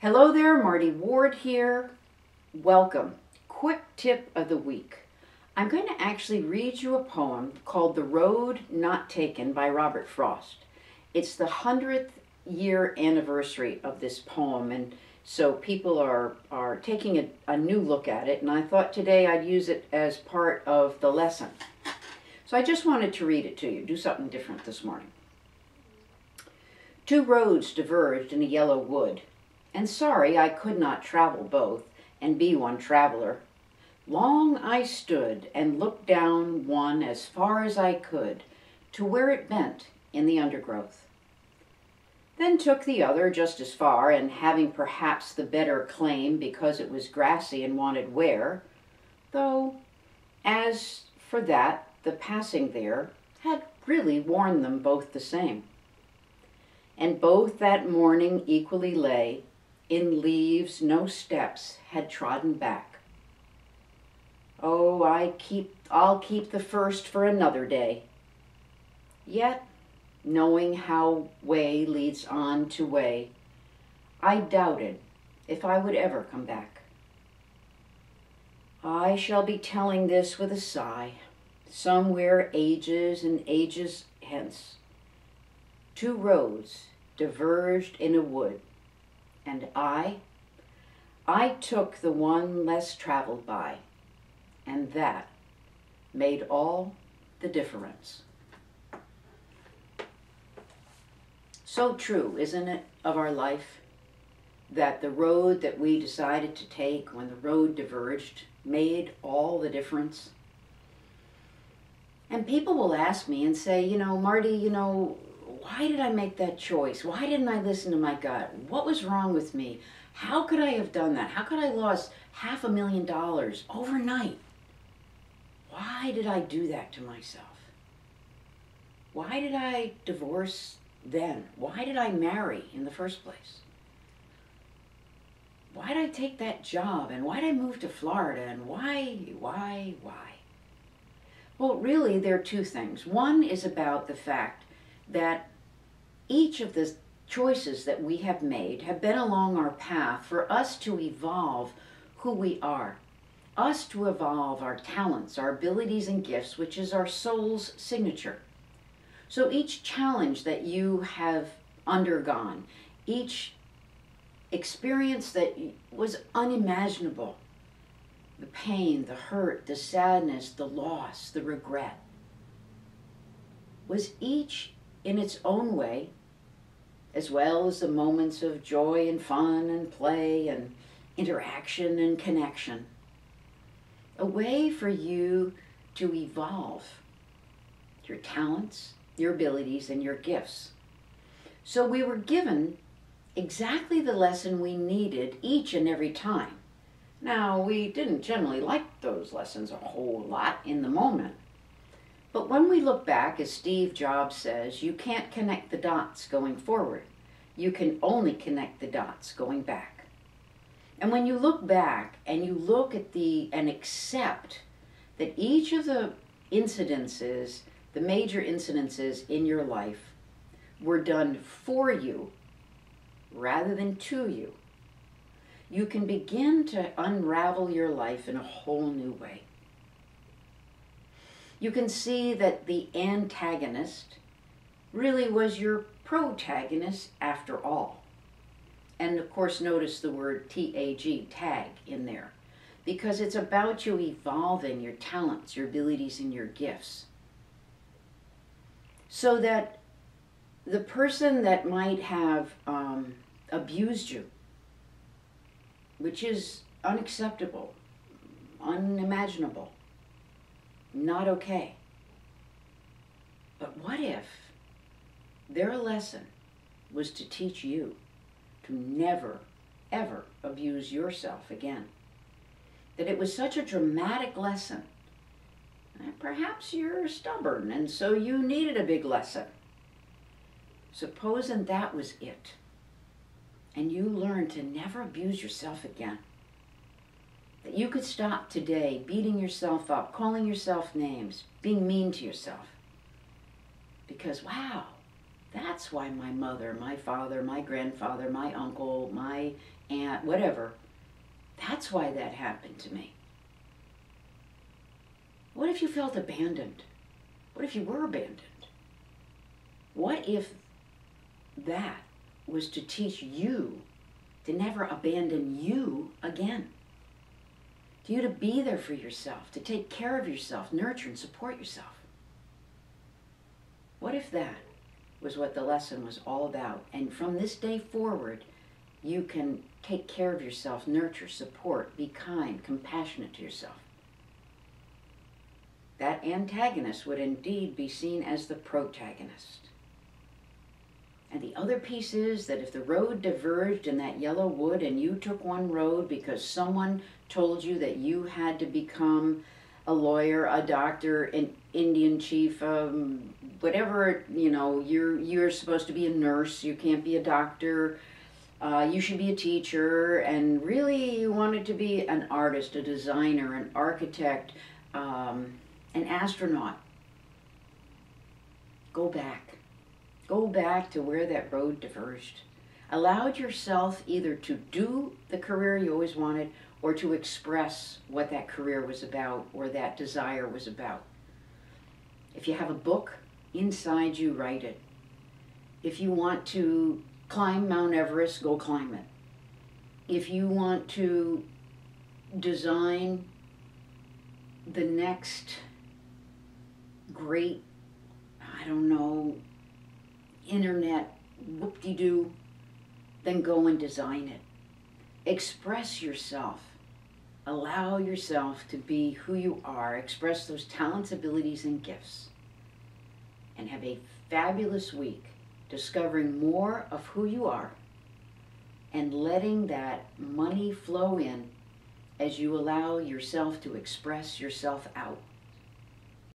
Hello there, Marty Ward here. Welcome. Quick tip of the week. I'm going to actually read you a poem called The Road Not Taken by Robert Frost. It's the 100th year anniversary of this poem, and so people are, are taking a, a new look at it, and I thought today I'd use it as part of the lesson. So I just wanted to read it to you, do something different this morning. Two roads diverged in a yellow wood, and sorry I could not travel both and be one traveler. Long I stood and looked down one as far as I could to where it bent in the undergrowth. Then took the other just as far, and having perhaps the better claim because it was grassy and wanted wear, though, as for that, the passing there had really worn them both the same. And both that morning equally lay, in leaves no steps had trodden back. Oh, I keep, I'll keep the first for another day. Yet, knowing how way leads on to way, I doubted if I would ever come back. I shall be telling this with a sigh somewhere ages and ages hence, two roads diverged in a wood, and I, I took the one less traveled by, and that made all the difference. So true, isn't it, of our life? That the road that we decided to take when the road diverged made all the difference? And people will ask me and say, you know, Marty, you know, why did I make that choice? Why didn't I listen to my gut? What was wrong with me? How could I have done that? How could I lost half a million dollars overnight? Why did I do that to myself? Why did I divorce then? Why did I marry in the first place? Why did I take that job? And why did I move to Florida? And why, why, why? Well, really, there are two things. One is about the fact that each of the choices that we have made have been along our path for us to evolve who we are, us to evolve our talents, our abilities, and gifts, which is our soul's signature. So each challenge that you have undergone, each experience that was unimaginable, the pain, the hurt, the sadness, the loss, the regret, was each in its own way, as well as the moments of joy and fun and play and interaction and connection, a way for you to evolve your talents, your abilities, and your gifts. So we were given exactly the lesson we needed each and every time. Now, we didn't generally like those lessons a whole lot in the moment. But when we look back, as Steve Jobs says, you can't connect the dots going forward. You can only connect the dots going back. And when you look back and you look at the and accept that each of the incidences, the major incidences in your life, were done for you rather than to you, you can begin to unravel your life in a whole new way. You can see that the antagonist really was your protagonist after all. And of course, notice the word TAG, tag, in there, because it's about you evolving your talents, your abilities, and your gifts. So that the person that might have um, abused you which is unacceptable, unimaginable, not okay. But what if their lesson was to teach you to never, ever abuse yourself again? That it was such a dramatic lesson. And perhaps you're stubborn and so you needed a big lesson. Supposing that was it and you learn to never abuse yourself again. That you could stop today beating yourself up, calling yourself names, being mean to yourself. Because, wow, That's why my mother, my father, my grandfather, my uncle, my aunt, whatever, that's why that happened to me. What if you felt abandoned? What if you were abandoned? What if that was to teach you to never abandon you again? To you to be there for yourself, to take care of yourself, nurture and support yourself. What if that was what the lesson was all about? And from this day forward, you can take care of yourself, nurture, support, be kind, compassionate to yourself. That antagonist would indeed be seen as the protagonist. And the other piece is that if the road diverged in that yellow wood and you took one road because someone told you that you had to become a lawyer, a doctor, an Indian chief, um, whatever you know, you're you're supposed to be a nurse. You can't be a doctor. Uh, you should be a teacher, and really you wanted to be an artist, a designer, an architect, um, an astronaut. Go back. Go back to where that road diverged. Allowed yourself either to do the career you always wanted or to express what that career was about or that desire was about. If you have a book, inside you write it. If you want to climb Mount Everest, go climb it. If you want to design the next great, I don't know, internet whoop-de-doo, then go and design it. Express yourself. Allow yourself to be who you are. Express those talents, abilities, and gifts. And have a fabulous week discovering more of who you are and letting that money flow in as you allow yourself to express yourself out.